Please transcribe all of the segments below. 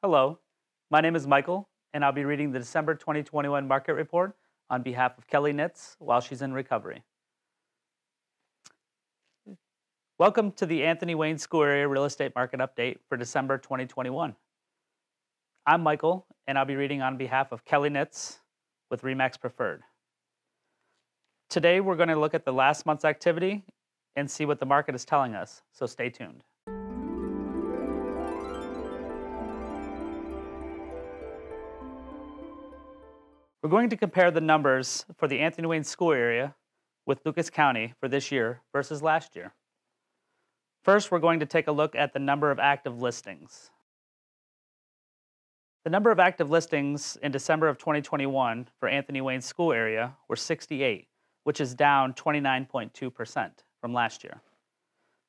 Hello, my name is Michael, and I'll be reading the December 2021 market report on behalf of Kelley Knitz while she's in recovery. Welcome to the Anthony Wayne School Area Real Estate Market Update for December 2021. I'm Michael, and I'll be reading on behalf of Kelley Knitz with Remax Preferred. Today, we're going to look at the last month's activity and see what the market is telling us, so stay tuned. We're going to compare the numbers for the Anthony Wayne School area with Lucas County for this year versus last year. First, we're going to take a look at the number of active listings. The number of active listings in December of 2021 for Anthony Wayne School area were 68, which is down 29.2% from last year.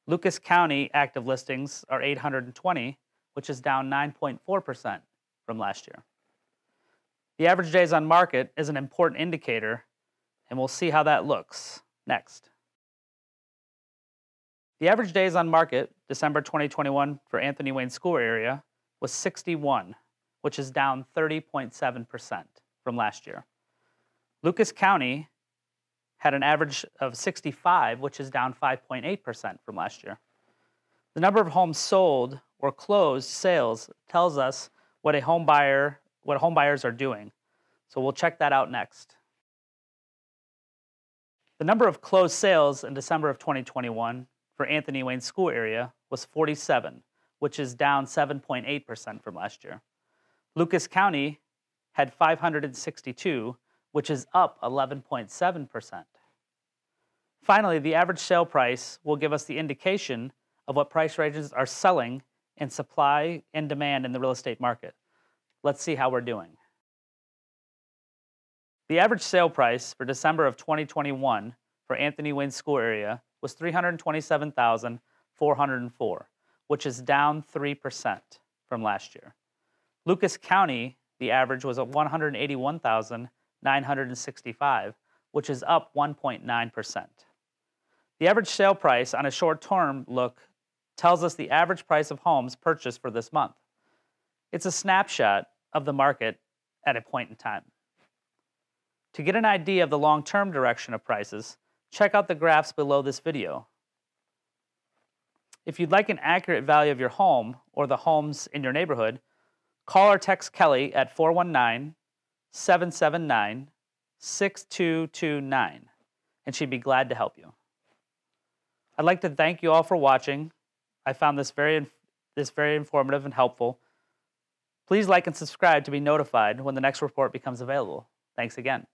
Lucas County active listings are 820, which is down 9.4% from last year. The average days on market is an important indicator, and we'll see how that looks next. The average days on market, December 2021 for Anthony Wayne School area, was 61, which is down 30.7% from last year. Lucas County had an average of 65, which is down 5.8% from last year. The number of homes sold or closed sales tells us what a home buyer what home buyers are doing. So we'll check that out next. The number of closed sales in December of 2021 for Anthony Wayne School area was 47, which is down 7.8% from last year. Lucas County had 562, which is up 11.7%. Finally, the average sale price will give us the indication of what price ranges are selling in supply and demand in the real estate market. Let's see how we're doing. The average sale price for December of 2021 for Anthony Wayne School area was 327,404, which is down 3% from last year. Lucas County, the average was at 181,965, which is up 1.9%. The average sale price on a short-term look tells us the average price of homes purchased for this month. It's a snapshot of the market at a point in time. To get an idea of the long-term direction of prices, check out the graphs below this video. If you'd like an accurate value of your home or the homes in your neighborhood, call or text Kelley at 419 779 6229 and she'd be glad to help you. I'd like to thank you all for watching. I found this very, this very informative and helpful. Please like and subscribe to be notified when the next report becomes available. Thanks again.